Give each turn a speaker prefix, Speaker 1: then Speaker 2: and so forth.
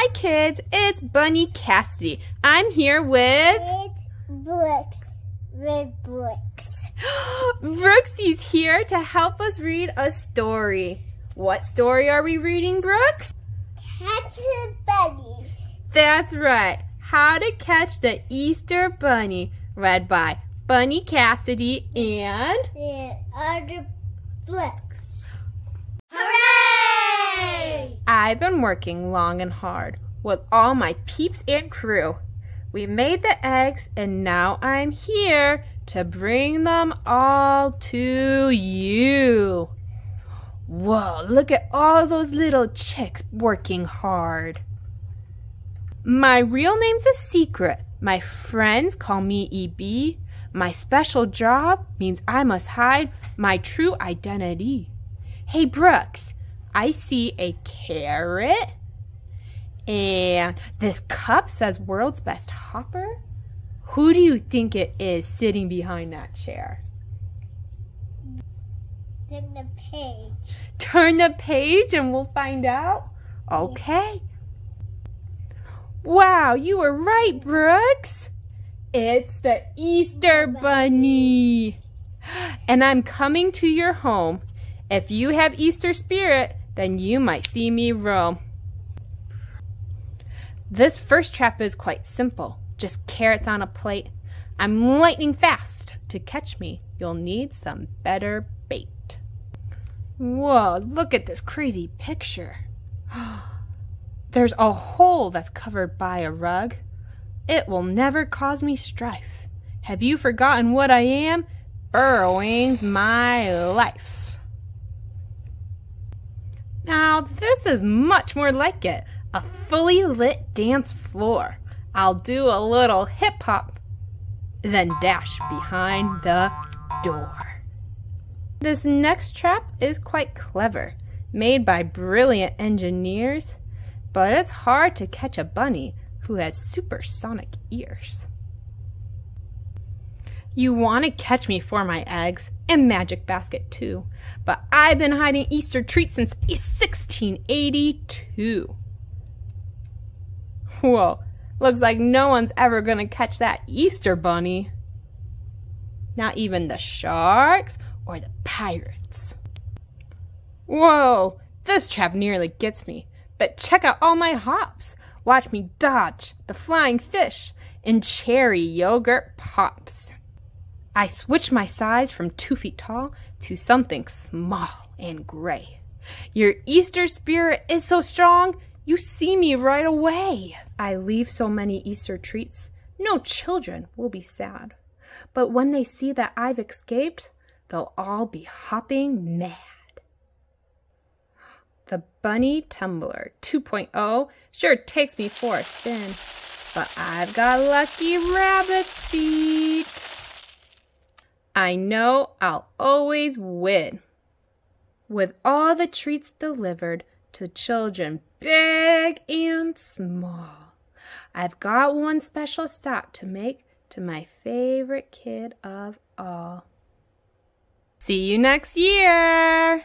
Speaker 1: Hi, kids. It's Bunny Cassidy. I'm here with
Speaker 2: Brooks. With Brooks.
Speaker 1: Brooksy's here to help us read a story. What story are we reading, Brooks?
Speaker 2: Catch a bunny.
Speaker 1: That's right. How to Catch the Easter Bunny, read by Bunny Cassidy and
Speaker 2: The other Brooks.
Speaker 1: I've been working long and hard with all my peeps and crew. We made the eggs and now I'm here to bring them all to you. Whoa, look at all those little chicks working hard. My real name's a secret. My friends call me EB. My special job means I must hide my true identity. Hey, Brooks, I see a carrot. And this cup says world's best hopper. Who do you think it is sitting behind that chair?
Speaker 2: Turn the page.
Speaker 1: Turn the page and we'll find out. Okay. Wow, you were right, Brooks. It's the Easter Bunny. And I'm coming to your home. If you have Easter spirit, then you might see me roam. This first trap is quite simple. Just carrots on a plate. I'm lightning fast. To catch me, you'll need some better bait. Whoa, look at this crazy picture. There's a hole that's covered by a rug. It will never cause me strife. Have you forgotten what I am? Burrowing's my life. Now, this is much more like it a fully lit dance floor. I'll do a little hip hop, then dash behind the door. This next trap is quite clever, made by brilliant engineers, but it's hard to catch a bunny who has supersonic ears. You want to catch me for my eggs and magic basket too, but I've been hiding Easter treats since 1682. Whoa, looks like no one's ever gonna catch that Easter bunny. Not even the sharks or the pirates. Whoa, this trap nearly gets me, but check out all my hops. Watch me dodge the flying fish and cherry yogurt pops. I switch my size from two feet tall to something small and gray. Your Easter spirit is so strong, you see me right away. I leave so many Easter treats, no children will be sad. But when they see that I've escaped, they'll all be hopping mad. The Bunny Tumbler 2.0 sure takes me for a spin, but I've got lucky rabbit's feet. I know I'll always win. With all the treats delivered to children big and small, I've got one special stop to make to my favorite kid of all. See you next year!